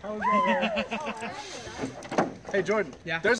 hey Jordan. Yeah. There's